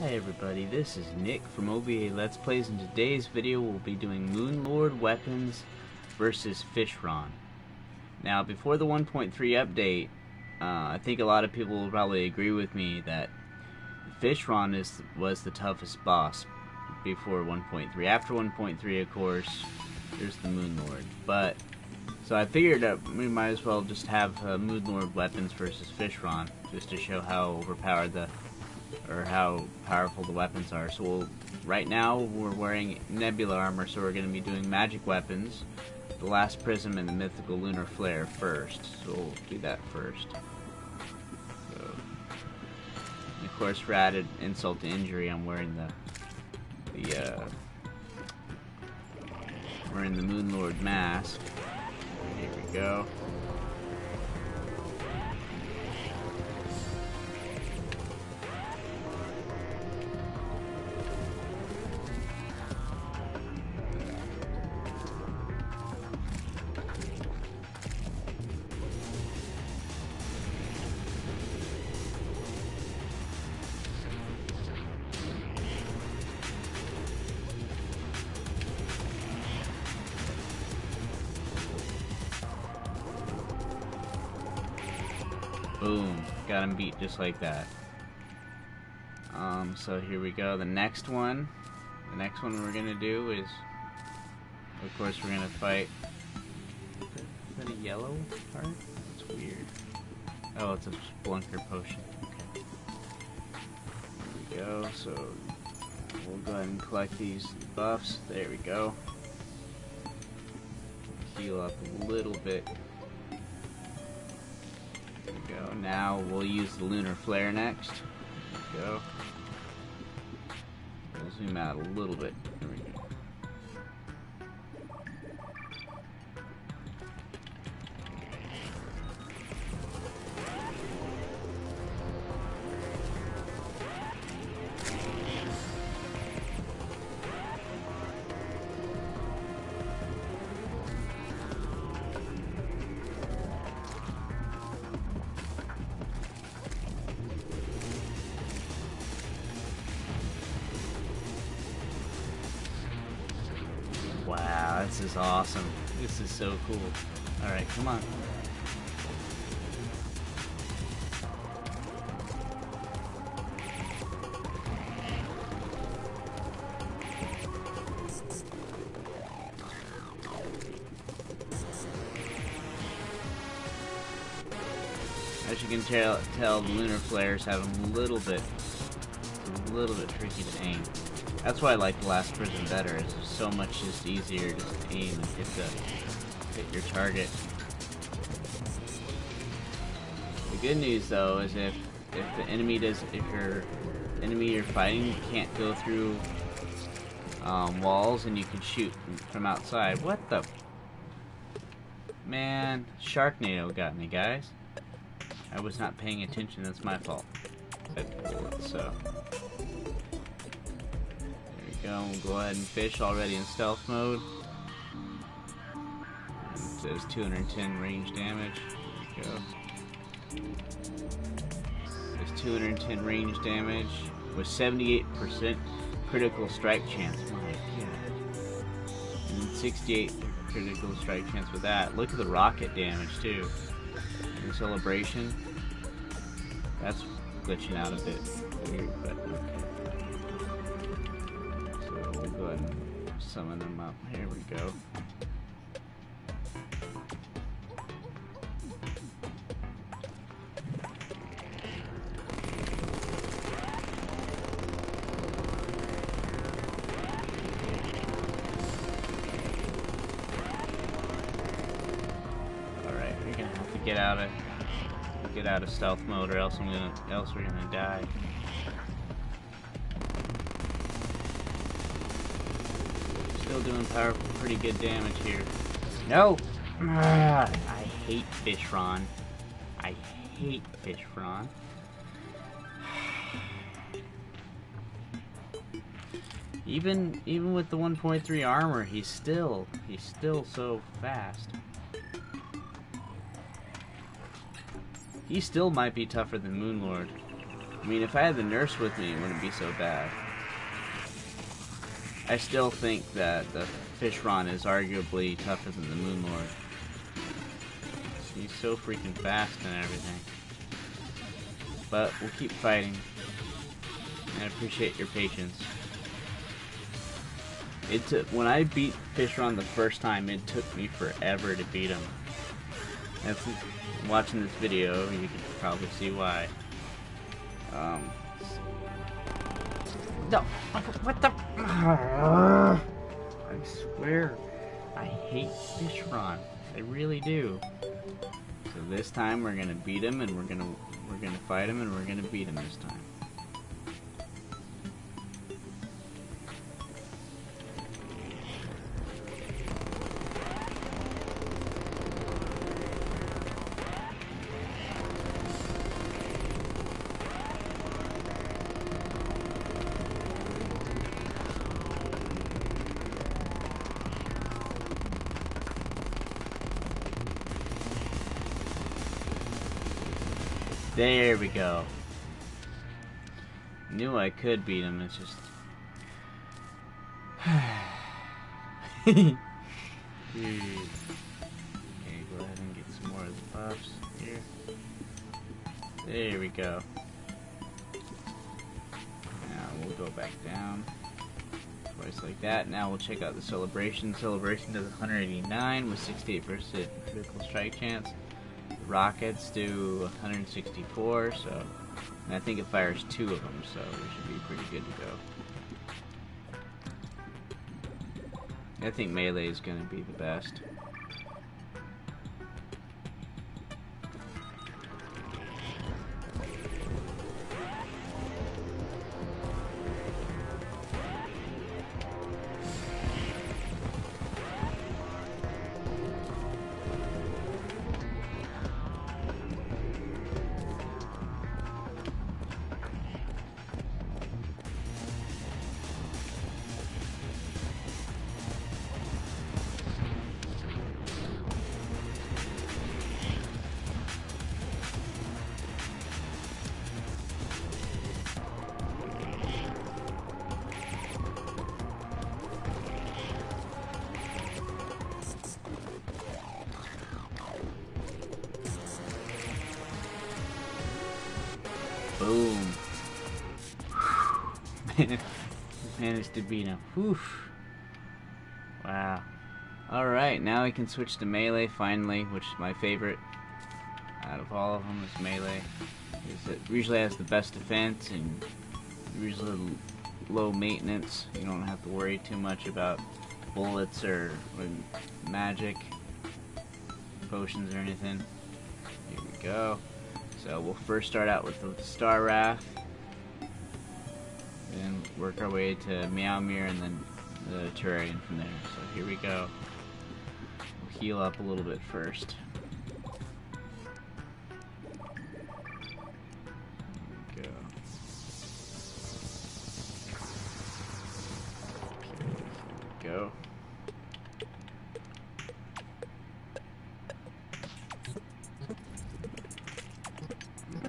Hi everybody, this is Nick from OVA Let's Plays. In today's video, we'll be doing Moonlord weapons versus Fishron. Now, before the 1.3 update, uh, I think a lot of people will probably agree with me that Fishron is was the toughest boss before 1.3. After 1.3, of course, there's the Moonlord. But so I figured that we might as well just have uh, Moonlord weapons versus Fishron, just to show how overpowered the or how powerful the weapons are. So we'll, right now we're wearing Nebula armor, so we're going to be doing magic weapons, the Last Prism, and the Mythical Lunar Flare first. So we'll do that first. So, of course, for added insult to injury, I'm wearing the the uh, wearing the Moonlord mask. Here we go. Boom. Got him beat just like that. Um, so here we go. The next one, the next one we're gonna do is, of course, we're gonna fight. Is that a yellow part? It's weird. Oh, it's a spelunker potion. Okay. Here we go. So we'll go ahead and collect these buffs. There we go. Heal up a little bit. Now we'll use the lunar flare next. go. We'll zoom out a little bit. Is awesome. This is so cool. Alright, come on. As you can tell, tell the lunar flares have a little bit, a little bit tricky to aim. That's why I like the last prism better. It's so much just easier to just aim and hit the hit your target. The good news though is if if the enemy does if your enemy you're fighting can't go through um, walls and you can shoot from outside. What the man? Sharknado got me, guys. I was not paying attention. That's my fault. So go. We'll go ahead and fish already in stealth mode. It says 210 range damage. There we go. There's 210 range damage with 78% critical strike chance. My god. And 68 critical strike chance with that. Look at the rocket damage too. The celebration. That's glitching out a bit weird, but okay go ahead and summon them up. Here we go. Alright, we're gonna have to get out of get out of stealth mode or else I'm gonna else we're gonna die. Still doing powerful, pretty good damage here. No! Ah, I hate Fishron. I hate Fishron. Even even with the 1.3 armor, he's still he's still so fast. He still might be tougher than Moonlord. I mean, if I had the nurse with me, it wouldn't be so bad. I still think that the Fishron is arguably tougher than the Moonlord. He's so freaking fast and everything. But we'll keep fighting. I appreciate your patience. It took when I beat Fishron the first time, it took me forever to beat him. And watching this video, you can probably see why. Um, no, what the? I swear, I hate Fishron. I really do. So this time we're gonna beat him, and we're gonna we're gonna fight him, and we're gonna beat him this time. There we go. Knew I could beat him, it's just... okay, go ahead and get some more of the buffs here. There we go. Now we'll go back down. Twice like that. Now we'll check out the celebration. Celebration does 189 with 68% critical strike chance rockets do 164, so I think it fires two of them, so we should be pretty good to go. I think melee is going to be the best. Managed to beat him. Whew. Wow. Alright, now we can switch to melee finally, which is my favorite out of all of them is melee. It usually has the best defense and usually low maintenance. You don't have to worry too much about bullets or, or magic, potions or anything. Here we go. So we'll first start out with the Star Wrath, and work our way to Meowmere and then the Terrarian from there. So here we go. We'll heal up a little bit first. go.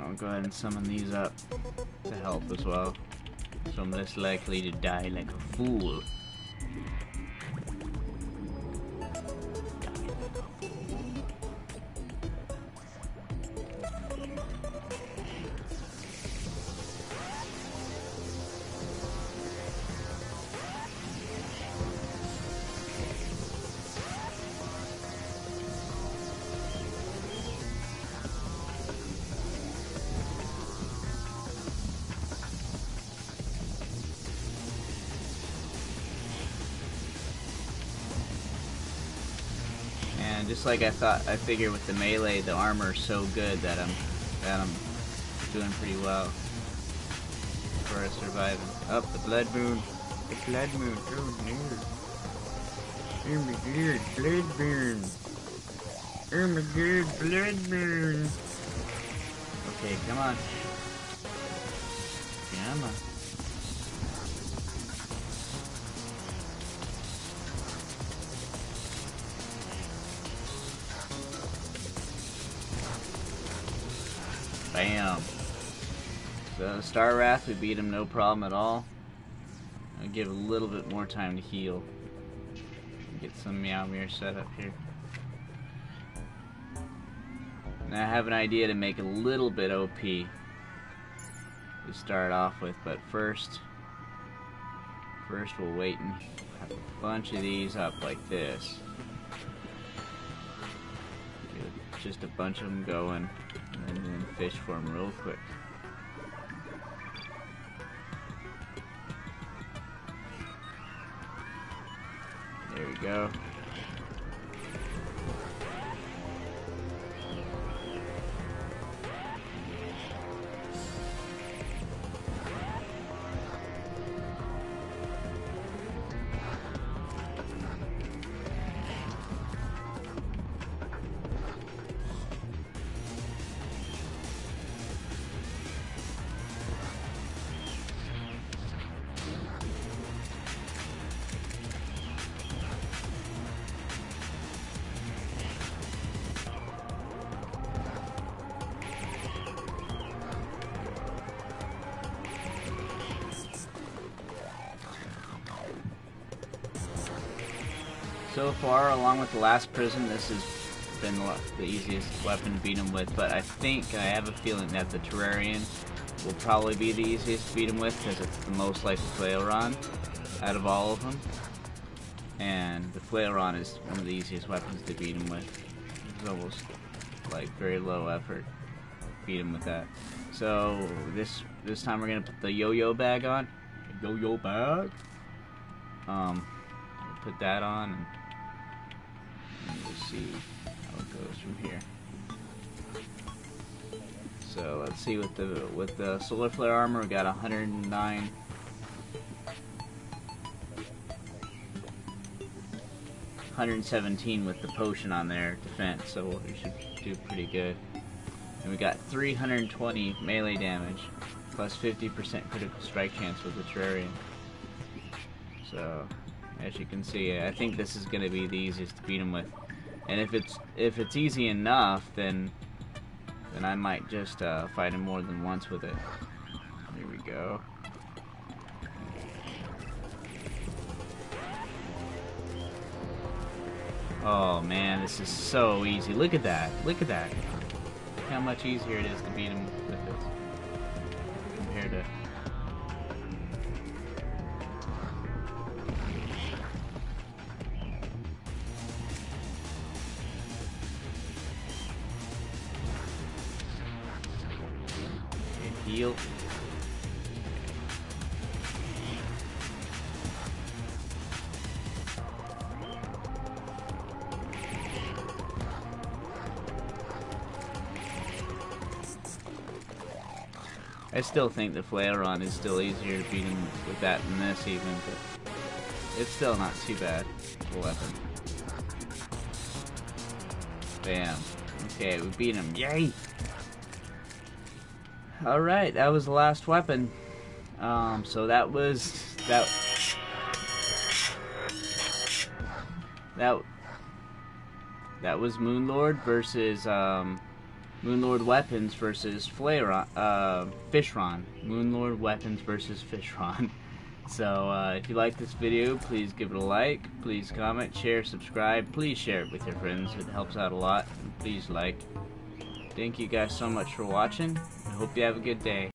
I'll go ahead and summon these up to help as well. So I'm less likely to die like a fool. Just like I thought, I figured with the melee, the armor is so good that I'm that I'm doing pretty well for surviving. Up oh, the blood moon, the blood moon. Oh no! Oh my god, blood moon. Oh my god, blood moon. Okay, come on. Come on. Bam. So Star Wrath, we beat him no problem at all. I'll give a little bit more time to heal. Get some Meowmere set up here. Now I have an idea to make a little bit OP to start off with, but first, first we'll wait and have a bunch of these up like this. Just a bunch of them going, and then fish for them real quick. There we go. So far, along with the last prism, this has been the easiest weapon to beat him with, but I think, I have a feeling that the Terrarian will probably be the easiest to beat him with, because it's the most like the Flairon out of all of them. And the Flairon is one of the easiest weapons to beat him with. It's almost like very low effort beat him with that. So this this time we're gonna put the yo-yo bag on. Yo-yo bag. Um, put that on and we'll see how it goes from here. So let's see with the with the solar flare armor we got 109 117 with the potion on there defense, so we should do pretty good. And we got 320 melee damage, plus 50% critical strike chance with the Terrarian. So as you can see. I think this is going to be the easiest to beat him with. And if it's if it's easy enough, then then I might just uh, fight him more than once with it. Here we go. Oh man, this is so easy. Look at that. Look at that. How much easier it is to beat him with this compared to I still think the Flairon is still easier to beat him with that than this even, but it's still not too bad weapon. Bam. Okay, we beat him. Yay! Alright, that was the last weapon. Um, so that was that that that was Moonlord versus um, Moonlord Weapons versus Flareon, uh, Fishron. Moonlord Weapons versus Fishron. So uh, if you like this video, please give it a like. Please comment, share, subscribe. Please share it with your friends. It helps out a lot. Please like. Thank you guys so much for watching. I hope you have a good day.